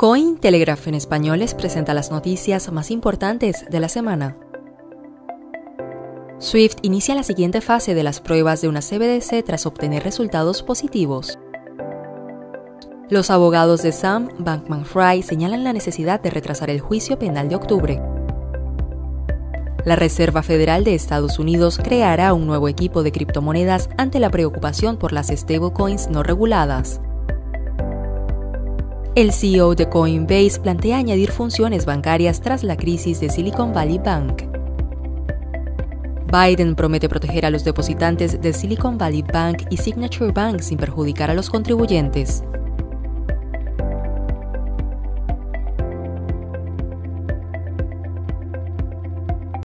Cointelegraph en español les presenta las noticias más importantes de la semana. Swift inicia la siguiente fase de las pruebas de una CBDC tras obtener resultados positivos. Los abogados de Sam Bankman Fry señalan la necesidad de retrasar el juicio penal de octubre. La Reserva Federal de Estados Unidos creará un nuevo equipo de criptomonedas ante la preocupación por las stablecoins no reguladas. El CEO de Coinbase plantea añadir funciones bancarias tras la crisis de Silicon Valley Bank. Biden promete proteger a los depositantes de Silicon Valley Bank y Signature Bank sin perjudicar a los contribuyentes.